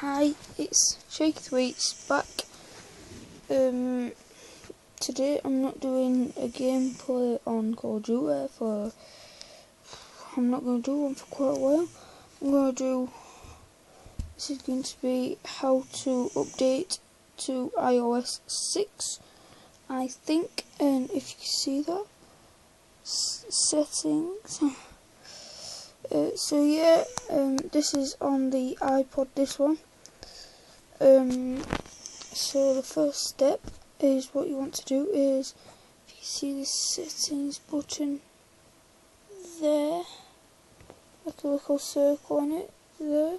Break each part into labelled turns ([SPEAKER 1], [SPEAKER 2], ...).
[SPEAKER 1] Hi, it's Shaky Thwaites back. Um, today I'm not doing a gameplay on Call of Duty for. I'm not going to do one for quite a while. I'm going to do. This is going to be how to update to iOS 6, I think. And if you see that, S settings. Uh, so yeah, um, this is on the iPod, this one. Um, so the first step is what you want to do is, if you see the settings button there, like a little circle on it there,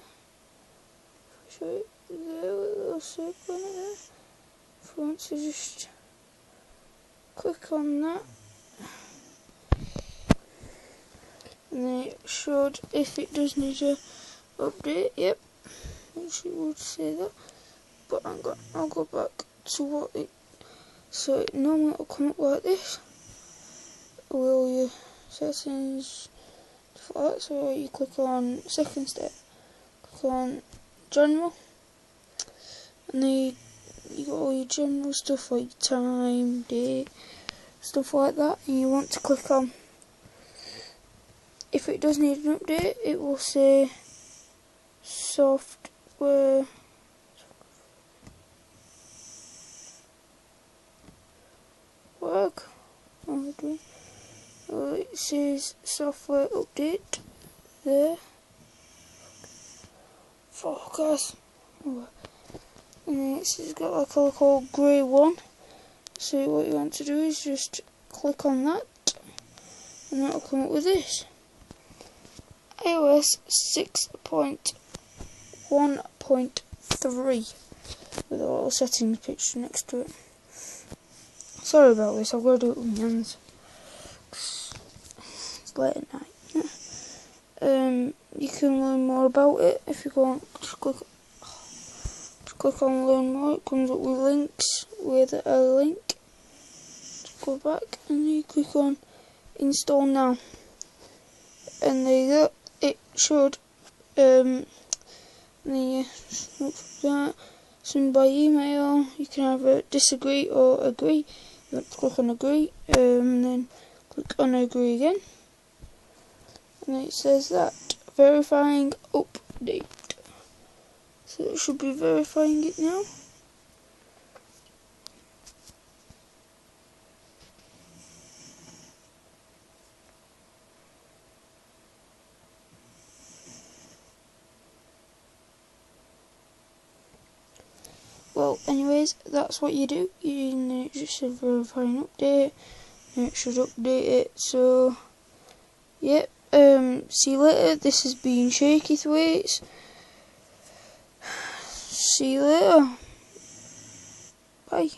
[SPEAKER 1] show it there, a little circle on it there. If you want to just click on that. and then it should, if it does need a update, yep, it would say that, but I'm going, I'll go back to what it, so it normally will come up like this, will your settings, that, so you click on second step, click on general, and then you, you got all your general stuff like time, date, stuff like that, and you want to click on. If it does need an update, it will say work. Oh, it says software update there. Focus. And it's got like a little grey one. So what you want to do is just click on that and that'll come up with this iOS oh. 6.1.3 with all settings picture next to it. Sorry about this, I've got to do it with my hands. It's late at night. Um, you can learn more about it if you go on, just click, just click on learn more, it comes up with links with a link. Just go back and you click on install now. And there you go it should um, the that send by email. You can either disagree or agree. To click on agree, um, then click on agree again, and it says that verifying update. So it should be verifying it now. Well anyways that's what you do. You just verify an update it should update it. So yep um see you later. This has been shaky thwaites. See you later. Bye